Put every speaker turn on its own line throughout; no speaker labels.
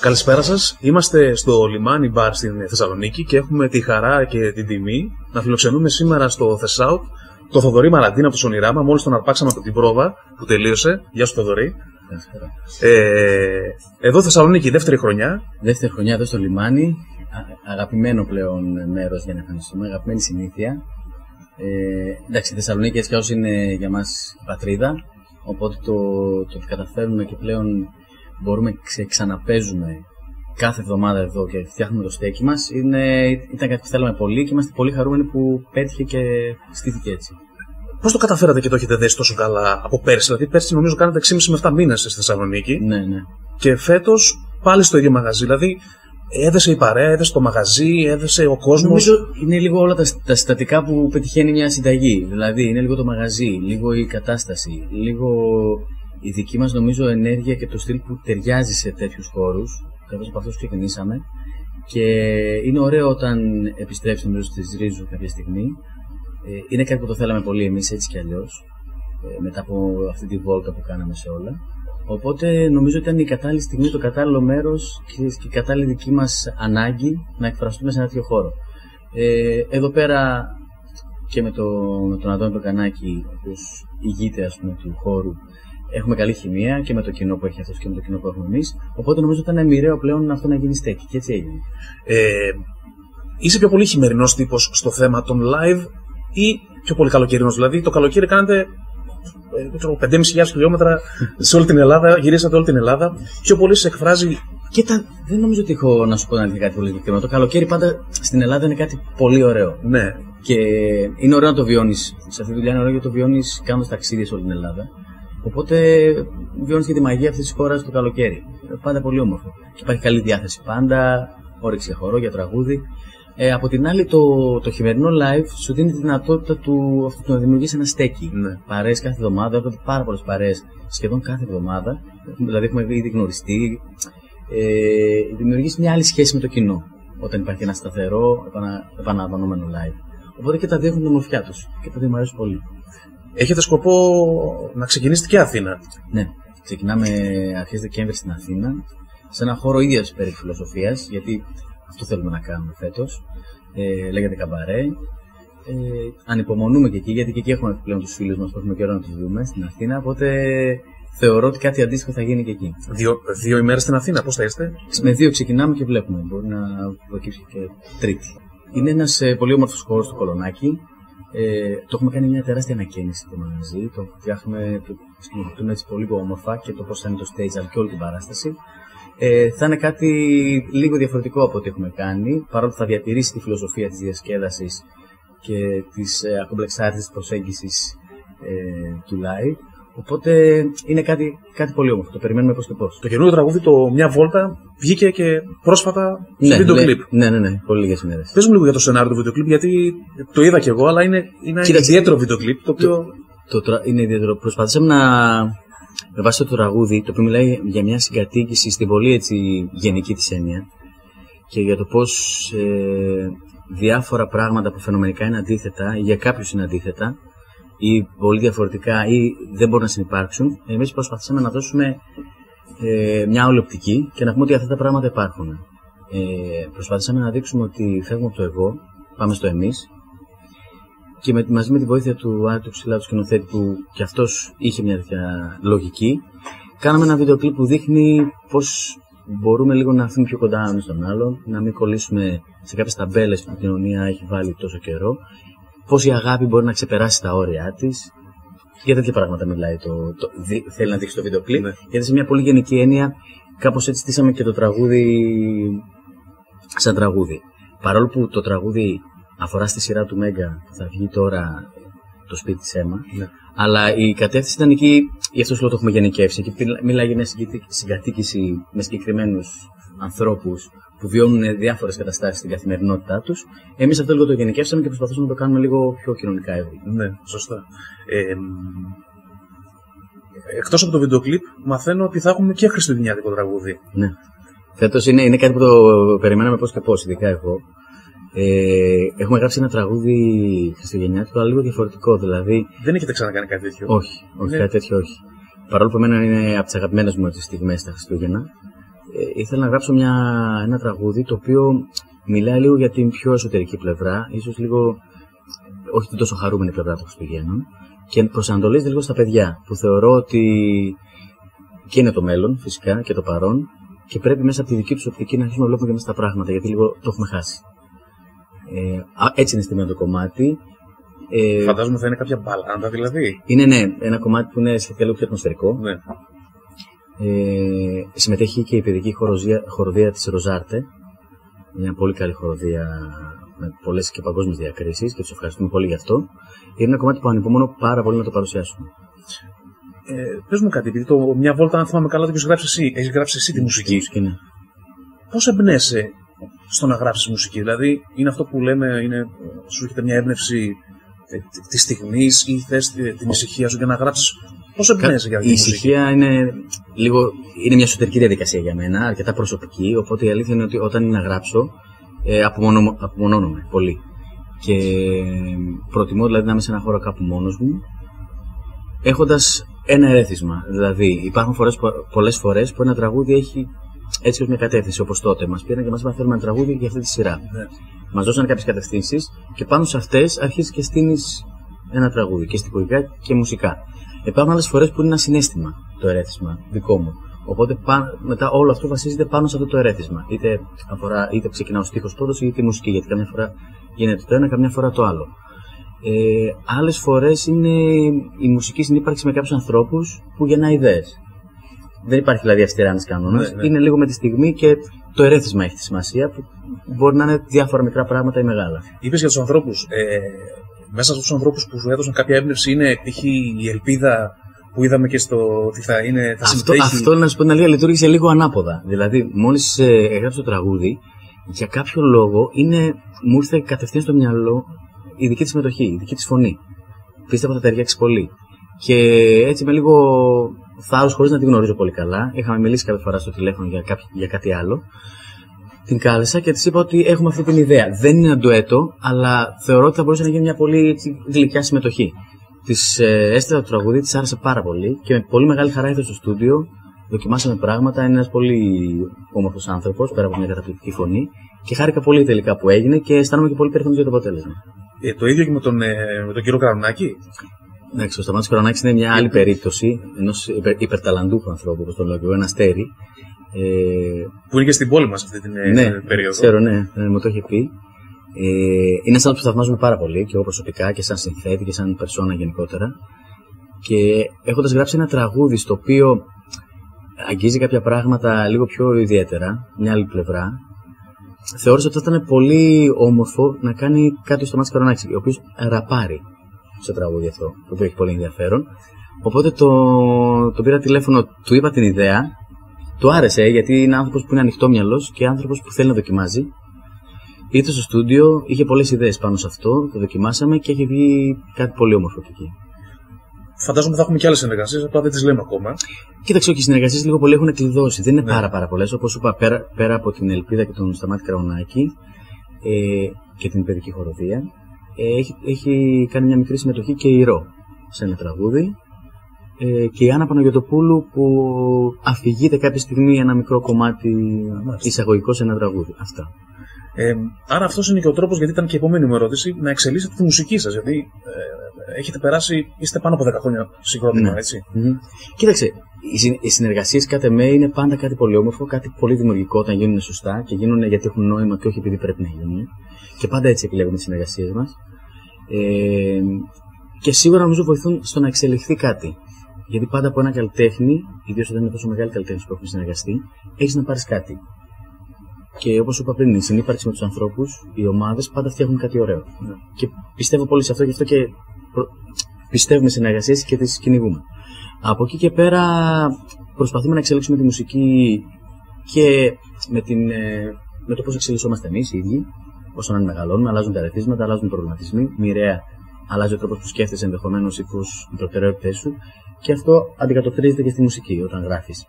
Καλησπέρα σας. Είμαστε στο λιμάνι μπαρ στην Θεσσαλονίκη και έχουμε τη χαρά και την τιμή να φιλοξενούμε σήμερα στο Thessout το Θοδωρή Μαραντίνα από το Σονιράμα. Μόλις τον αρπάξαμε από την πρόβα που τελείωσε. Γεια σου, Θοδωρή. Ε, εδώ Θεσσαλονίκη, δεύτερη χρονιά.
Δεύτερη χρονιά εδώ στο λιμάνι. Αγαπημένο πλέον μέρος για να εμφανιστούμε, αγαπημένη συνήθεια. Ε, εντάξει, η Θεσσαλονίκη έτσι κι είναι για μας πατρίδα. Οπότε το, το ότι καταφέρνουμε και πλέον μπορούμε να ξαναπέζουμε κάθε εβδομάδα εδώ και φτιάχνουμε το στέκι μας ήταν κάτι που θέλαμε πολύ και είμαστε πολύ χαρούμενοι που πέτυχε και στήθηκε έτσι.
Πώς το καταφέρατε και το έχετε δέσει τόσο καλά από πέρσι, Δηλαδή, πέρσι νομίζω κάνατε 6,5 με 7 μήνες στη Θεσσαλονίκη.
Ναι, ναι.
Και φέτος πάλι στο ίδιο μαγαζί. Δηλαδή, έδεσε η παρέα, έδεσε το μαγαζί, έδεσε ο κόσμος.
Νομίζω είναι λίγο όλα τα, τα συστατικά που πετυχαίνει μια συνταγή. Δηλαδή, είναι λίγο το μαγαζί, λίγο η κατάσταση, λίγο η δική μας νομίζω ενέργεια και το στυλ που ταιριάζει σε τέτοιους χώρους, καθώς από αυτούς ξεκινήσαμε. Και είναι ωραίο όταν επιστρέψει νομίζω στη Ρίζους κάποια στιγμή. Ε, είναι κάτι που το θέλαμε πολύ εμείς έτσι κι αλλιώς, ε, μετά από αυτή τη βόλτα που κάναμε σε όλα. Οπότε νομίζω ότι ήταν η κατάλληλη στιγμή, το κατάλληλο μέρος και η κατάλληλη δική μας ανάγκη να εκφραστούμε σε ένα τέτοιο χώρο. Ε, εδώ πέρα και με, το, με τον Αντώνη Πεκανάκη, ο οποίος ηγείται ας πούμε, του χώρου, έχουμε καλή χημεία και με το κοινό που έχει αυτός και με το κοινό που έχουμε εμείς. Οπότε νομίζω ότι ήταν μοιραίο πλέον αυτό να γίνει στέκει και έτσι έγινε.
Ε, είσαι πιο πολύ χειμερινός τύπος στο θέμα των live ή πιο πολύ καλοκαιρινός; Δηλαδή το καλοκαίρι κάνετε 5.500 χιλιόμετρα σε όλη την Ελλάδα, γυρίσατε όλη την Ελλάδα. Πιο πολύ σε εκφράζει.
Κοίτα, δεν νομίζω ότι έχω να σου πω να είναι κάτι πολύ συγκεκριμένο. Το καλοκαίρι πάντα στην Ελλάδα είναι κάτι πολύ ωραίο.
Ναι.
Και είναι ωραίο να το βιώνεις. Σε αυτή τη δουλειά είναι ωραίο γιατί το βιώνεις κάνοντας ταξίδια σε όλη την Ελλάδα. Οπότε βιώνεις και τη μαγεία αυτής της χώρας το καλοκαίρι. Πάντα πολύ όμορφο. Και υπάρχει καλή διάθεση πάντα, όρεξη για χορό, για τραγούδι. Ε, από την άλλη, το, το χειμερινό live σου δίνει τη δυνατότητα του, του να δημιουργήσει ένα στέκι.
Ναι.
Παρέες κάθε εβδομάδα, έρχονται πάρα πολλές παρέες σχεδόν κάθε εβδομάδα. Δηλαδή, έχουμε ήδη γνωριστεί. Ε, δημιουργήσει μια άλλη σχέση με το κοινό. Όταν υπάρχει ένα σταθερό, επανα, επαναλαμβανόμενο live. Οπότε και τα δύο έχουν την ομορφιά τους. Και τα δύο μου αρέσουν πολύ.
Έχετε σκοπό να ξεκινήσετε και Αθήνα.
Ναι. Ξεκινάμε αρχές Δεκέμβρη στην Αθήνα, σε ένα χώρο ίδιας περί φιλοσοφίας, γιατί αυτό θέλουμε να κάνουμε φέτος. Ε, λέγεται Καμπαρέ. Ε, ανυπομονούμε και εκεί, γιατί και εκεί έχουμε πλέον τους φίλους μας που έχουμε καιρό να τους δούμε στην Αθήνα. Οπότε θεωρώ ότι κάτι αντίστοιχο θα γίνει και εκεί.
Δύο, δύο ημέρες στην Αθήνα, πώς θα είστε;
Με δύο ξεκινάμε και βλέπουμε. Μπορεί να προκύψει και τρίτη. Είναι ένας ε, πολύ όμορφος χώρος στο Κολονάκι. Ε, το έχουμε κάνει μια τεράστια ανακαίνιση το μαγαζί. Το φτιάχνουμε, το σκηνοθετούμε έτσι πολύ όμορφα και το πώ θα είναι το stage αλλά και όλη την παράσταση. Ε, θα είναι κάτι λίγο διαφορετικό από ό,τι έχουμε κάνει, παρόλο που θα διατηρήσει τη φιλοσοφία της διασκέδασης και της ε, ακομπλεξάρτητης προσέγγισης ε, του live. Οπότε είναι κάτι, κάτι πολύ όμορφο. Το περιμένουμε πώς και πώς.
Το καινούργιο τραγούδι, το Μια Βόλτα, βγήκε και πρόσφατα στο
ναι,
βίντεο
ναι,
κλιπ.
Ναι, ναι, ναι, πολύ λίγες ημέρες.
Πες μου λίγο για το σενάριο του βίντεο κλιπ, γιατί το είδα κι εγώ, αλλά είναι, είναι ένα
Κοίταξε,
ιδιαίτερο βίντεο κλιπ. Το οποίο.
Το, το, τρα- είναι ιδιαίτερο. Προσπαθήσαμε να. Με βάση το τραγούδι, το οποίο μιλάει για μια συγκατοίκηση στην πολύ έτσι, γενική της έννοια και για το πώς ε, διάφορα πράγματα που φαινομενικά είναι αντίθετα ή για κάποιους είναι αντίθετα ή πολύ διαφορετικά ή δεν μπορούν να συνεπάρξουν, εμείς προσπαθήσαμε να δώσουμε ε, μια άλλη οπτική και να πούμε ότι αυτά τα πράγματα υπάρχουν. Ε, προσπαθήσαμε να δείξουμε ότι φεύγουμε από το εγώ, πάμε στο εμείς και με, μαζί με τη βοήθεια του Άρη του Ξυλά, του σκηνοθέτη που και αυτός είχε μια τέτοια λογική, κάναμε ένα βίντεο κλιπ που δείχνει πώς μπορούμε λίγο να έρθουμε πιο κοντά ένα στον άλλον, να μην κολλήσουμε σε κάποιες ταμπέλες που η κοινωνία έχει βάλει τόσο καιρό, πώς η αγάπη μπορεί να ξεπεράσει τα όρια της. Για τέτοια πράγματα μιλάει το, το δι- θέλει να δείξει το βίντεο κλιπ.
Ναι.
Γιατί σε μια πολύ γενική έννοια, κάπως έτσι στήσαμε και το τραγούδι σαν τραγούδι. Παρόλο που το τραγούδι αφορά στη σειρά του Μέγκα που θα βγει τώρα το σπίτι της Έμα,
Ναι.
αλλά η κατεύθυνση ήταν εκεί, γι' αυτό σου λέω το έχουμε γενικεύσει. Εκεί μιλά- μιλάει για μια συγκατοίκη- συγκατοίκηση με συγκεκριμένους ανθρώπους που βιώνουν διάφορες καταστάσεις στην καθημερινότητά τους. Εμείς αυτό λίγο το γενικεύσαμε και προσπαθούσαμε να το κάνουμε λίγο πιο κοινωνικά ευρύ.
Ναι, σωστά. Ε, Εκτός από το βίντεο κλιπ, μαθαίνω ότι θα έχουμε και χριστουγεννιάτικο τραγούδι.
Ναι. Φέτος είναι, είναι κάτι που το περιμέναμε πώς και πώς, ειδικά εγώ. Ε, έχουμε γράψει ένα τραγούδι χριστουγεννιάτικο, αλλά λίγο διαφορετικό. Δηλαδή,
Δεν έχετε ξανακάνει κάτι τέτοιο;
όχι, όχι,
Ναι.
κάτι τέτοιο όχι. Παρόλο που εμένα είναι από τις αγαπημένες μου στιγμές τα Χριστούγεννα. Ε, ήθελα να γράψω μια, ένα τραγούδι το οποίο μιλάει λίγο για την πιο εσωτερική πλευρά, ίσως λίγο όχι την τόσο χαρούμενη πλευρά των Χριστουγέννων και προσανατολίζεται λίγο στα παιδιά που θεωρώ ότι και είναι το μέλλον φυσικά και το παρόν και πρέπει μέσα από τη δική τους οπτική να αρχίσουμε να βλέπουμε και μέσα τα πράγματα γιατί λίγο το έχουμε χάσει. Ε, έτσι είναι στημένο το κομμάτι.
Ε, Φαντάζομαι θα είναι κάποια μπαλάντα δηλαδή.
Είναι ναι, ένα κομμάτι που είναι σχετικά λίγο πιο ατμοσφαιρικό.
Ναι.
Ε, συμμετέχει και η παιδική χοροδία, χοροδία της Ροζάρτε. Μια πολύ καλή χοροδία με πολλές και παγκόσμιες διακρίσεις και τους ευχαριστούμε πολύ γι' αυτό. Είναι ένα κομμάτι που ανυπομονώ πάρα πολύ να το παρουσιάσουμε.
Ε, Πες μου κάτι, επειδή το, μια βόλτα, αν θυμάμαι καλά, το έχει γράψει εσύ, έχεις γράψει εσύ τη μουσική.
μουσική ναι.
Πώς εμπνέεσαι στο να γράψεις μουσική, Δηλαδή, είναι αυτό που λέμε, είναι, σου έρχεται μια έμπνευση ε, τη στιγμής ή θες την ησυχία σου για να γράψεις. Πώς εμπνέεσαι για αυτή
Η
τη μουσική;
ησυχία είναι, λίγο, είναι μια εσωτερική διαδικασία για μένα, αρκετά προσωπική. Οπότε η αλήθεια είναι ότι όταν είναι να γράψω, ε, απομονω, απομονώνομαι πολύ. Και προτιμώ δηλαδή να είμαι σε ένα χώρο κάπου μόνος μου, έχοντας ένα ερέθισμα. Δηλαδή, υπάρχουν φορές, πολλές φορές που ένα τραγούδι έχει έτσι ως μια κατεύθυνση, όπως τότε. Μας πήραν και μας είπαν θέλουμε ένα τραγούδι για αυτή τη σειρά.
Ναι.
Μας δώσαν κάποιες κατευθύνσεις και πάνω σε αυτές αρχίζει και στείνεις ένα τραγούδι και στοιχουργικά και μουσικά. Υπάρχουν άλλες φορές που είναι ένα συνέστημα το ερέθισμα δικό μου. Οπότε πά- μετά όλο αυτό βασίζεται πάνω σε αυτό το ερέθισμα. Είτε, αφορά, είτε ξεκινά ο στίχος πρώτος είτε η μουσική. Γιατί καμιά φορά γίνεται το ένα, καμιά φορά το άλλο. Ε, Άλλες φορές είναι η μουσική συνύπαρξη με κάποιους ανθρώπους που γεννά ιδέες. Δεν υπάρχει δηλαδή αυστηρά ένας κανόνας.
Ναι, ναι.
Είναι λίγο με τη στιγμή και το ερέθισμα έχει τη σημασία που μπορεί να είναι διάφορα μικρά πράγματα ή μεγάλα.
Είπες για τους ανθρώπους. Ε, μέσα στου ανθρώπους που σου έδωσαν κάποια έμπνευση είναι π.χ. η ελπίδα που είδαμε και στο ότι θα, είναι, θα
Αυτό,
συμμετέχει.
αυτό να σου πω την αλήθεια λειτουργήσε λίγο ανάποδα. Δηλαδή, μόλις ε, έγραψα το τραγούδι, για κάποιο λόγο είναι, μου ήρθε κατευθείαν στο μυαλό η δική της συμμετοχή, η δική της φωνή. Πίστευα ότι θα ταιριάξει πολύ. Και έτσι με λίγο θάρρος, χωρίς να την γνωρίζω πολύ καλά, είχαμε μιλήσει κάποια φορά στο τηλέφωνο για, κάποιο, για κάτι άλλο. Την κάλεσα και της είπα ότι έχουμε αυτή την ιδέα. Δεν είναι ένα ντουέτο, αλλά θεωρώ ότι θα μπορούσε να γίνει μια πολύ έτσι, γλυκιά συμμετοχή. Της ε, έστειλα το τραγούδι, της άρεσε πάρα πολύ και με πολύ μεγάλη χαρά ήρθε στο στούντιο. Δοκιμάσαμε πράγματα. Είναι ένας πολύ όμορφος άνθρωπος, πέρα από μια καταπληκτική φωνή. Και χάρηκα πολύ τελικά που έγινε και αισθάνομαι και πολύ περήφανος για το αποτέλεσμα.
Ε, το ίδιο και με τον, ε, με τον κύριο Καρονάκη.
Εντάξει, ο Σταμάτης Κορονάκη είναι μια άλλη περίπτωση ενός υπερ, υπερταλαντούχου ανθρώπου, όπως τον λέω και εγώ, ένα αστέρι. Ε,
Που είναι και στην πόλη μας αυτή την ε,
ναι,
περίοδο.
ξέρω, ναι, ε, μου το είχε πει. Ε, είναι ένα άνθρωπο που θαυμάζουμε πάρα πολύ και εγώ προσωπικά και σαν συνθέτη και σαν περσόνα γενικότερα. Και έχοντας γράψει ένα τραγούδι στο οποίο αγγίζει κάποια πράγματα λίγο πιο ιδιαίτερα, μια άλλη πλευρά, θεώρησα ότι θα ήταν πολύ όμορφο να κάνει κάτι στο Μάτι Καρονάκης, ο οποίος ραπάρει στο τραγούδι αυτό, το οποίο έχει πολύ ενδιαφέρον. Οπότε το, το πήρα τηλέφωνο, του είπα την ιδέα, του άρεσε γιατί είναι άνθρωπος που είναι ανοιχτόμυαλο και άνθρωπος που θέλει να δοκιμάζει. Ήρθε στο στούντιο, είχε πολλές ιδέες πάνω σε αυτό, το δοκιμάσαμε και έχει βγει κάτι πολύ όμορφο και εκεί.
Φαντάζομαι θα έχουμε και άλλες συνεργασίες, απλά δεν τις λέμε ακόμα.
Κοίταξε, όχι, οι συνεργασίες λίγο πολύ έχουν κλειδώσει. Δεν είναι
Ναι.
πάρα, πάρα πολλές. Όπως είπα, πέρα, πέρα από την Ελπίδα και τον Σταμάτη Κραουνάκη ε, και την παιδική χοροδία, ε, έχει, έχει κάνει μια μικρή συμμετοχή και η Ρο σε ένα τραγούδι. Ε, και η Άννα Παναγιωτοπούλου που αφηγείται κάποια στιγμή ένα μικρό κομμάτι
Μάλιστα.
εισαγωγικό σε ένα τραγούδι. Αυτά.
Ε, άρα αυτός είναι και ο τρόπος, γιατί ήταν και η επόμενη μου ερώτηση, να εξελίσσετε τη μουσική σας. Γιατί ε, έχετε περάσει, είστε πάνω από 10 χρόνια συγκρότημα,
Ναι.
έτσι.
Μμμ. Κοίταξε, οι, συ- οι συνεργασίες κατά με είναι πάντα κάτι πολύ όμορφο, κάτι πολύ δημιουργικό όταν γίνουν σωστά και γίνουν γιατί έχουν νόημα και όχι επειδή πρέπει να γίνουν. Και πάντα έτσι επιλέγουμε τι συνεργασίες μας. Ε, και σίγουρα νομίζω βοηθούν στο να εξελιχθεί κάτι. Γιατί πάντα από ένα καλλιτέχνη, ιδίως όταν είναι τόσο μεγάλη καλλιτέχνης που έχουν συνεργαστεί, έχεις να πάρεις κάτι. Και όπως είπα πριν, η συνύπαρξη με τους ανθρώπους, οι ομάδες πάντα φτιάχνουν κάτι ωραίο.
Ναι.
Και πιστεύω πολύ σε αυτό, γι' αυτό και προ- πιστεύουμε σε συνεργασίες και τις κυνηγούμε. Από εκεί και πέρα προσπαθούμε να εξελίξουμε τη μουσική και με, την, ε, με το πώς εξελισσόμαστε εμείς οι ίδιοι. Όσο να μεγαλώνουμε, αλλάζουν τα ρεθίσματα, αλλάζουν οι προβληματισμοί. Μοιραία αλλάζει ο τρόπος που σκέφτεσαι ενδεχομένως ή πώς οι προτεραιότητέ σου. Και αυτό αντικατοπτρίζεται και στη μουσική όταν γράφεις.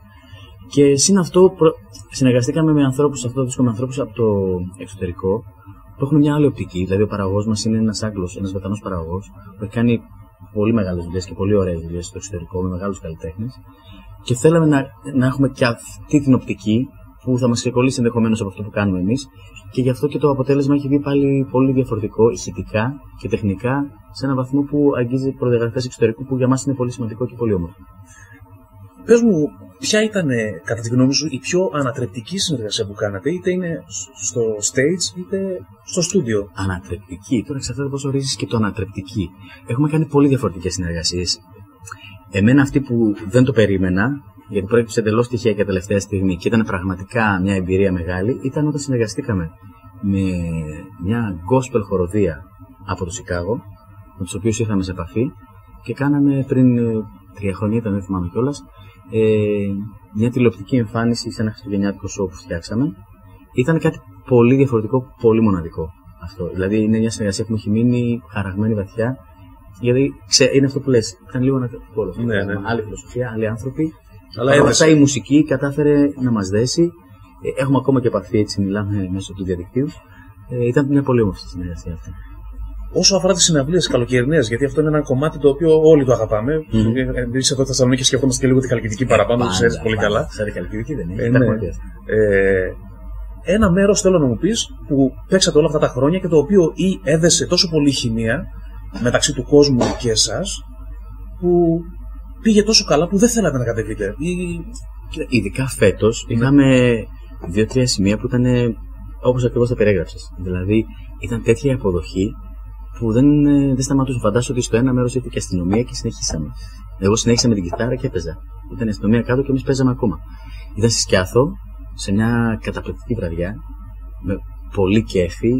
Και συν αυτό, προ... συνεργαστήκαμε με ανθρώπους, αυτό το βρίσκω με ανθρώπους από το εξωτερικό, που έχουν μια άλλη οπτική. Δηλαδή, ο παραγωγός μας είναι ένας Άγγλος, ένας Βρετανός παραγωγός, που έχει κάνει πολύ μεγάλες δουλειές και πολύ ωραίες δουλειές στο εξωτερικό με μεγάλους καλλιτέχνες. Και θέλαμε να, να έχουμε και αυτή την οπτική που θα μας ξεκολλήσει ενδεχομένως από αυτό που κάνουμε εμείς. Και γι' αυτό και το αποτέλεσμα έχει βγει πάλι πολύ διαφορετικό, ηχητικά και τεχνικά, σε έναν βαθμό που αγγίζει προδιαγραφές εξωτερικού που για μας είναι πολύ σημαντικό και πολύ όμορφο.
Πες μου, ποια ήταν κατά τη γνώμη σου η πιο ανατρεπτική συνεργασία που κάνατε, είτε είναι στο stage είτε στο στούντιο;
Ανατρεπτική. Τώρα εξαρτάται πώς ορίζεις και το ανατρεπτική. Έχουμε κάνει πολύ διαφορετικές συνεργασίες. Εμένα αυτή που δεν το περίμενα, γιατί προέκυψε εντελώς τυχαία και τελευταία στιγμή και ήταν πραγματικά μια εμπειρία μεγάλη, ήταν όταν συνεργαστήκαμε με μια gospel χοροδία από το Σικάγο, με τους οποίους ήρθαμε σε επαφή και κάναμε πριν ε, τρία χρόνια, ήταν, δεν θυμάμαι κιόλας, ε, μια τηλεοπτική εμφάνιση σε ένα χριστουγεννιάτικο σοου που φτιάξαμε. Ήταν κάτι πολύ διαφορετικό, πολύ μοναδικό αυτό. Δηλαδή είναι μια συνεργασία που μου έχει μείνει χαραγμένη βαθιά. Γιατί ξέ, είναι αυτό που λες. Ήταν λίγο ανατρεπτικό
Ναι, ναι.
Άλλη φιλοσοφία, άλλοι άνθρωποι.
Αλλά
Παρ' όλα
έδωσε.
αυτά η μουσική κατάφερε να μας δέσει. Ε, Έχουμε ακόμα και επαφή, έτσι μιλάμε μέσω του διαδικτύου. Ε, ήταν μια πολύ όμορφη συνεργασία αυτή.
Όσο αφορά τις συναυλίες καλοκαιρινές, γιατί αυτό είναι ένα κομμάτι το οποίο όλοι το αγαπάμε.
Μμμ.
Εμείς εδώ στη Θεσσαλονίκη σκεφτόμαστε και λίγο τη Χαλκιδική παραπάνω, το ξέρεις πολύ καλά.
Σαν Χαλκιδική δεν είναι.
Ε,
Τα
ναι.
έχουμε πει αυτά.
Ε, ένα μέρος θέλω να μου πεις που παίξατε όλα αυτά τα χρόνια και το οποίο ή έδεσε τόσο πολύ χημεία μεταξύ του κόσμου και εσάς, που πήγε τόσο καλά που δεν θέλατε να κατεβείτε. Ή...
Κοίτα, Ειδικά φέτος
Ναι.
είχαμε δύο-τρία σημεία που ήταν όπως ακριβώς τα περιέγραψες. Δηλαδή ήταν τέτοια η αποδοχή που δεν, ε, δεν σταματούσε. Φαντάσου ότι στο ένα μέρος ήρθε και αστυνομία και συνεχίσαμε. Εγώ συνέχισα με την κιθάρα και έπαιζα. Ήταν η αστυνομία κάτω και εμείς παίζαμε ακόμα. Ήταν στη Σκιάθο, σε μια καταπληκτική βραδιά, με πολύ κέφι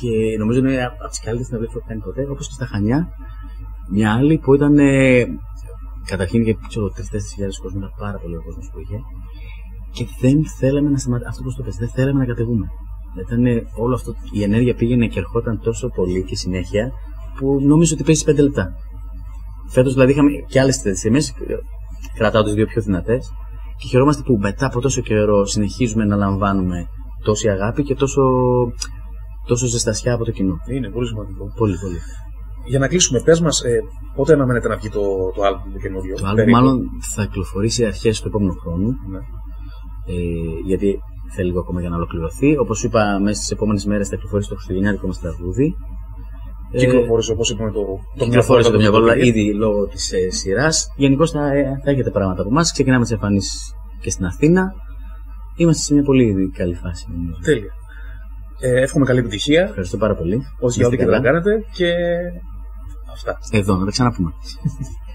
και νομίζω είναι από τις καλύτερες συναυλίε που έχω κάνει ποτέ. Όπως και στα Χανιά, μια άλλη που ήταν. ε, Καταρχήν είχε ξέρω, 3-4 χιλιάδες κόσμος, ήταν πάρα πολύ ο κόσμος που είχε. Και δεν θέλαμε να σταματήσουμε. Αυτό που το πες, δεν θέλαμε να κατεβούμε. Ήταν όλο αυτό, η ενέργεια πήγαινε και ερχόταν τόσο πολύ και συνέχεια που νόμιζα ότι παίζει 5 λεπτά. Φέτος δηλαδή είχαμε και άλλες τέτοιε στιγμέ. Κρατάω τις δύο πιο δυνατές. Και χαιρόμαστε που μετά από τόσο καιρό συνεχίζουμε να λαμβάνουμε τόση αγάπη και τόσο, τόσο ζεστασιά από το κοινό.
Είναι πολύ σημαντικό.
Πολύ, πολύ.
Για να κλείσουμε, πες μας, ε, πότε αναμένετε να βγει το, το album το καινούριο;
Το album
περίπου;
μάλλον θα κυκλοφορήσει αρχές του επόμενου χρόνου.
Ναι.
Ε, γιατί θέλει λίγο ακόμα για να ολοκληρωθεί. Όπως είπα, μέσα στις επόμενες μέρες θα κυκλοφορήσει το χριστουγεννιάτικο μας τραγούδι. Ε,
Κυκλοφόρησε όπως είπαμε το, το
Κυκλοφόρησε το μυαλό, αλλά
βιβλίο.
ήδη λόγω της ε, σειράς. Γενικώ θα, ε, θα έχετε πράγματα από εμάς. Ξεκινάμε τις εμφανίσεις και στην Αθήνα. Είμαστε σε μια πολύ καλή φάση. νομίζω.
Τέλεια. Ε, εύχομαι καλή επιτυχία.
Ευχαριστώ πάρα πολύ.
Όσοι για ό,τι
Είστε
και να
καλά.
κάνετε και αυτά.
Εδώ, να τα ξαναπούμε.